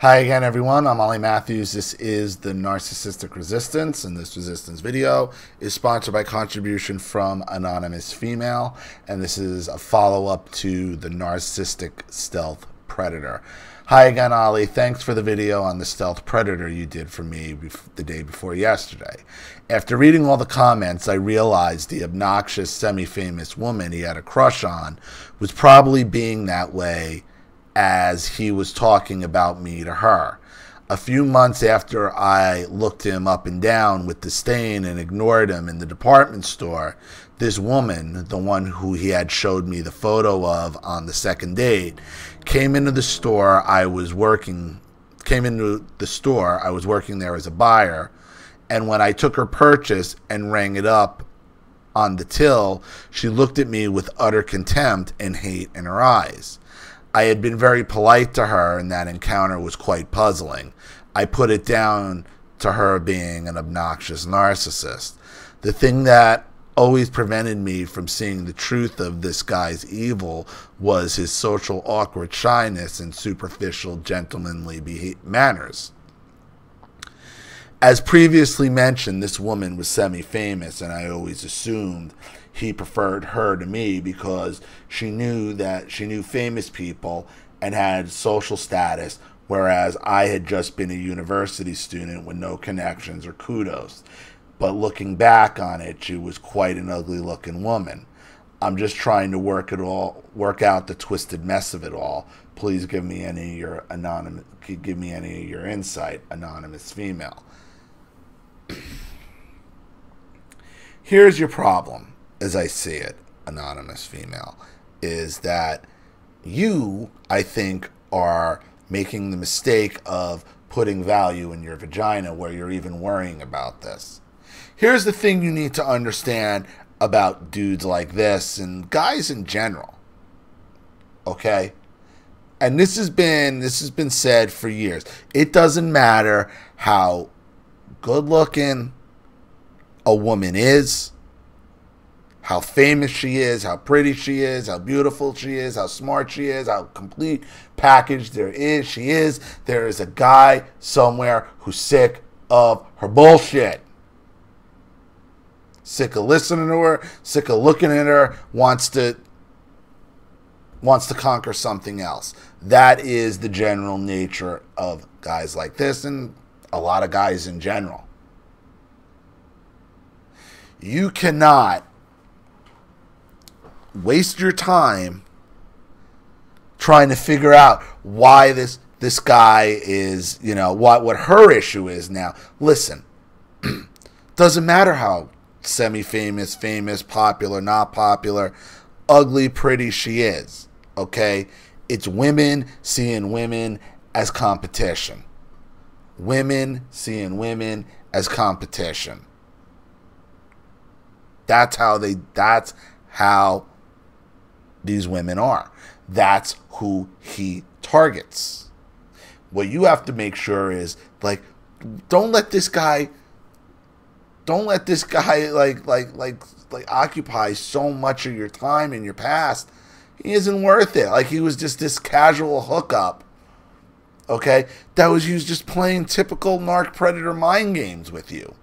Hi again, everyone. I'm Ollie Mathews. This is the Narcissistic Resistance, and this resistance video is sponsored by contribution from Anonymous Female, and this is a follow up to the Narcissistic Stealth Predator. Hi again, Ollie. Thanks for the video on the Stealth Predator you did for me the day before yesterday. After reading all the comments, I realized the obnoxious, semi famous woman he had a crush on was probably being that way as he was talking about me to her. A few months after I looked him up and down with disdain and ignored him in the department store, this woman, the one who he had showed me the photo of on the second date, came into the store I was working came into the store I was working there as a buyer and when I took her purchase and rang it up on the till, she looked at me with utter contempt and hate in her eyes. I had been very polite to her, and that encounter was quite puzzling. I put it down to her being an obnoxious narcissist. The thing that always prevented me from seeing the truth of this guy's evil was his social awkward shyness and superficial gentlemanly manners. As previously mentioned, this woman was semi famous, and I always assumed he preferred her to me because she knew that she knew famous people and had social status, whereas I had just been a university student with no connections or kudos. But looking back on it, she was quite an ugly looking woman. I'm just trying to work it all, work out the twisted mess of it all. Please give me any of your anonymous, give me any of your insight, anonymous female. Here's your problem, as I see it, anonymous female, is that you, I think, are making the mistake of putting value in your vagina where you're even worrying about this. Here's the thing you need to understand about dudes like this and guys in general. Okay? And this has been this has been said for years. It doesn't matter how good looking a woman is, how famous she is, how pretty she is, how beautiful she is, how smart she is, how complete package there is, she is. There is a guy somewhere who's sick of her bullshit. Sick of listening to her, sick of looking at her, wants to wants to conquer something else. That is the general nature of guys like this and a lot of guys in general. You cannot waste your time trying to figure out why this this guy is, you know, what what her issue is now. Listen, doesn't matter how semi-famous, famous, popular, not popular, ugly, pretty she is. Okay? It's women seeing women as competition women seeing women as competition. That's how they that's how these women are. That's who he targets. What you have to make sure is like don't let this guy don't let this guy like like like like occupy so much of your time in your past. He isn't worth it. Like he was just this casual hookup okay, that was used just playing typical narc predator mind games with you.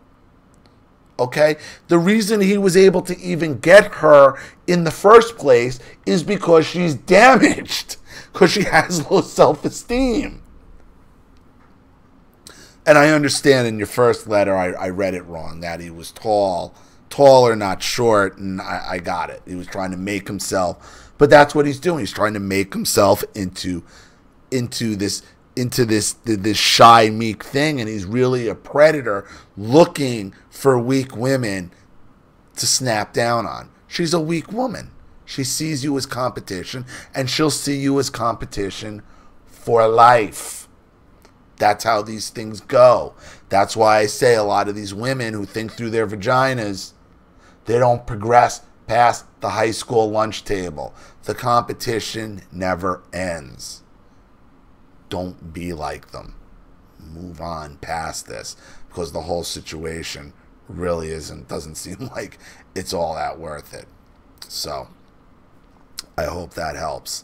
Okay? The reason he was able to even get her in the first place is because she's damaged, because she has low self esteem. And I understand in your first letter, I, I, read it wrong that he was tall, taller, not short, and I, I got it. He was trying to make himself, but that's what he's doing. He's trying to make himself into into this into this this shy meek thing and he's really a predator looking for weak women to snap down on. She's a weak woman. She sees you as competition and she'll see you as competition for life. That's how these things go. That's why i say a lot of these women who think through their vaginas they don't progress past the high school lunch table. The competition never ends don't be like them. Move on past this because the whole situation really isn't, doesn't seem like it's all that worth it. So I hope that helps.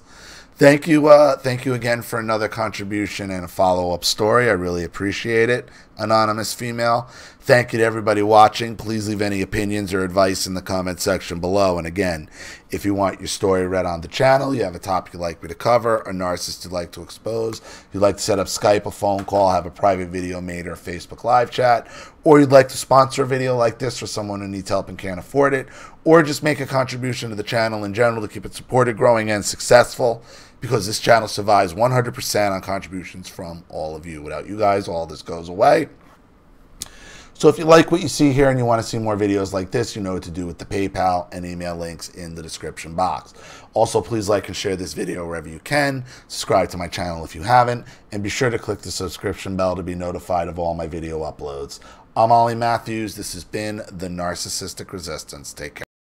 Thank you, uh, thank you again for another contribution and a follow-up story. I really appreciate it, anonymous female. Thank you to everybody watching. Please leave any opinions or advice in the comment section below. And again, if you want your story read on the channel, you have a topic you'd like me to cover, a narcissist you'd like to expose, you'd like to set up Skype, a phone call, have a private video made, or a Facebook live chat, or you'd like to sponsor a video like this for someone who needs help and can't afford it, or just make a contribution to the channel in general to keep it supported, growing, and successful because this channel survives 100% on contributions from all of you. Without you guys, all this goes away. So if you like what you see here and you want to see more videos like this, you know what to do with the PayPal and email links in the description box. Also, please like and share this video wherever you can. Subscribe to my channel if you haven't, and be sure to click the subscription bell to be notified of all my video uploads. I'm Ollie Mathews. This has been The Narcissistic Resistance. Take care.